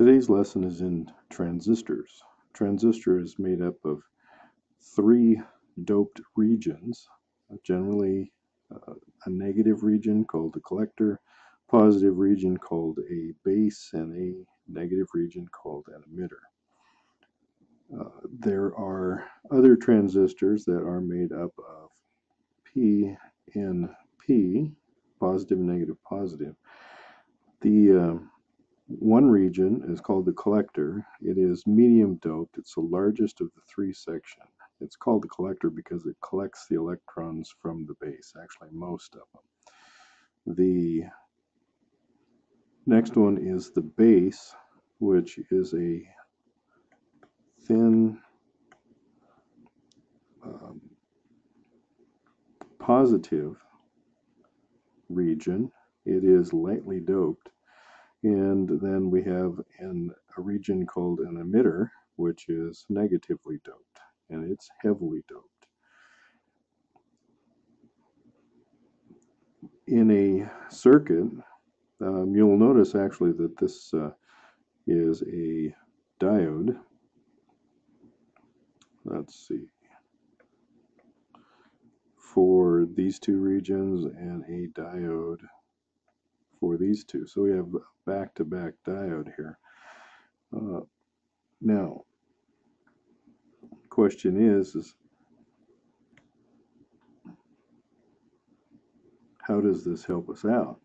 Today's lesson is in transistors. Transistor is made up of three doped regions, generally uh, a negative region called the collector, positive region called a base, and a negative region called an emitter. Uh, there are other transistors that are made up of P and positive, negative, positive. The uh, one region is called the collector. It is medium doped. It's the largest of the three sections. It's called the collector because it collects the electrons from the base, actually most of them. The next one is the base, which is a thin um, positive region. It is lightly doped. And then we have an, a region called an emitter, which is negatively doped, and it's heavily doped. In a circuit, um, you'll notice actually that this uh, is a diode. Let's see. For these two regions and a diode for these two. So we have back-to-back -back diode here. Uh, now, question is, is how does this help us out?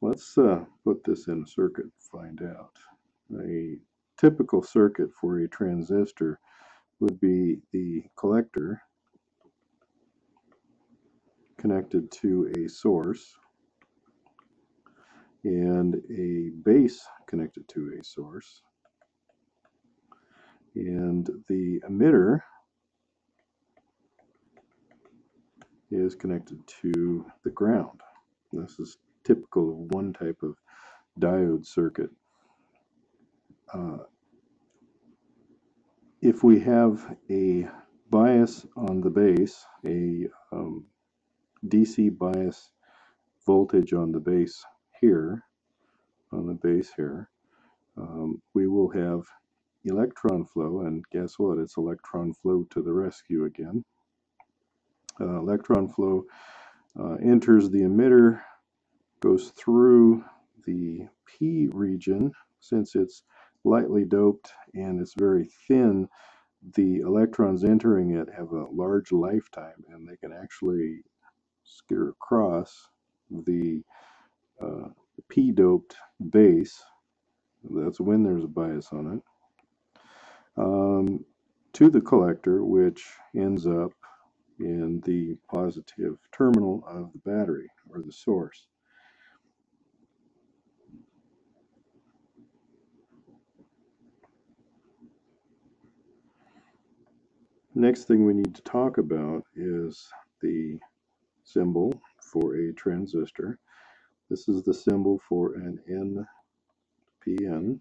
Let's uh, put this in a circuit find out. A typical circuit for a transistor would be the collector connected to a source and a base connected to a source. And the emitter is connected to the ground. This is typical of one type of diode circuit. Uh, if we have a bias on the base, a um, DC bias voltage on the base here, on the base here, um, we will have electron flow, and guess what? It's electron flow to the rescue again. Uh, electron flow uh, enters the emitter, goes through the P region, since it's lightly doped and it's very thin, the electrons entering it have a large lifetime and they can actually skirt across the uh, p-doped base. That's when there's a bias on it. Um, to the collector, which ends up in the positive terminal of the battery or the source. Next thing we need to talk about is the symbol for a transistor. This is the symbol for an NPN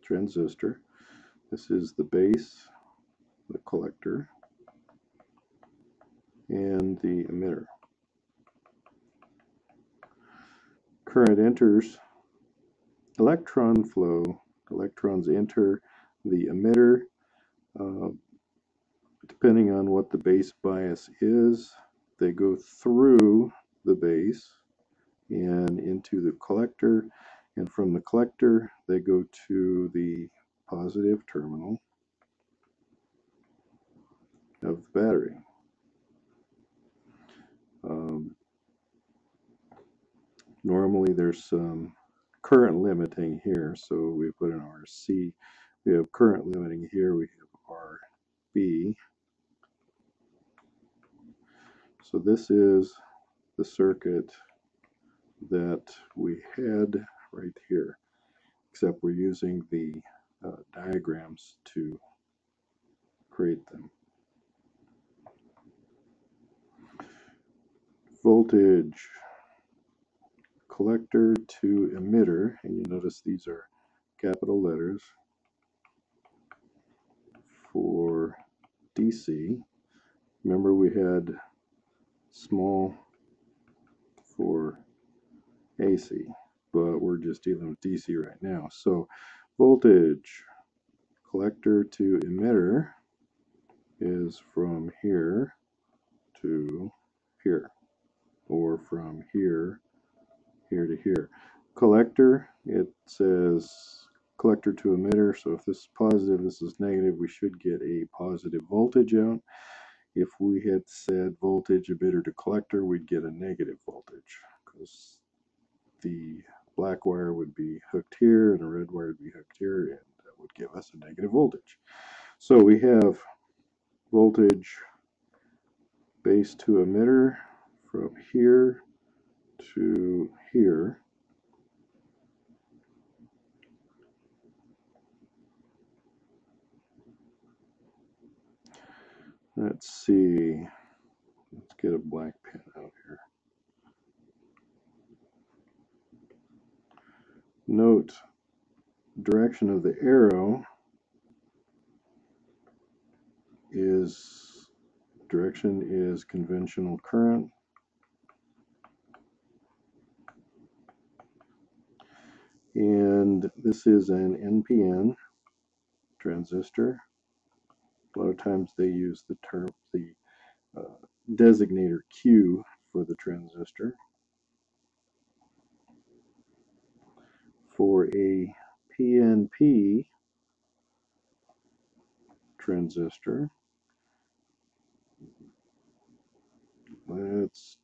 transistor. This is the base, the collector, and the emitter. Current enters electron flow. Electrons enter the emitter. Uh, depending on what the base bias is, they go through the base and into the collector and from the collector they go to the positive terminal of the battery. Um, normally there's some current limiting here so we put an RC. We have current limiting here, we have RB. So this is the circuit that we had right here, except we're using the uh, diagrams to create them. Voltage collector to emitter, and you notice these are capital letters for DC. Remember we had small for AC, but we're just dealing with DC right now. So Voltage, collector to emitter is from here to here, or from here, here to here. Collector, it says collector to emitter, so if this is positive, this is negative, we should get a positive voltage out. If we had said voltage emitter to collector, we'd get a negative voltage, because the black wire would be hooked here and a red wire would be hooked here, and that would give us a negative voltage. So we have voltage base to emitter from here to here. Let's see. Let's get a black pen out here. Note direction of the arrow is direction is conventional current. And this is an NPN transistor. A lot of times they use the term, the uh, designator Q for the transistor. For a PNP transistor, let's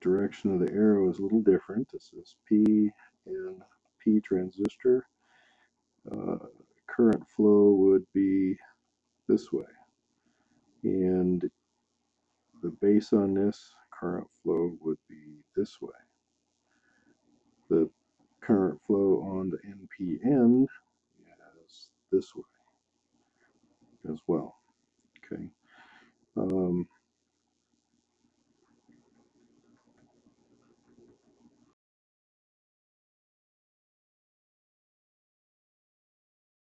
direction of the arrow is a little different. This is P and P transistor. Uh, current flow would be this way. And the base on this current flow would be this way. Current flow on the NPN is this way as well. Okay. Um,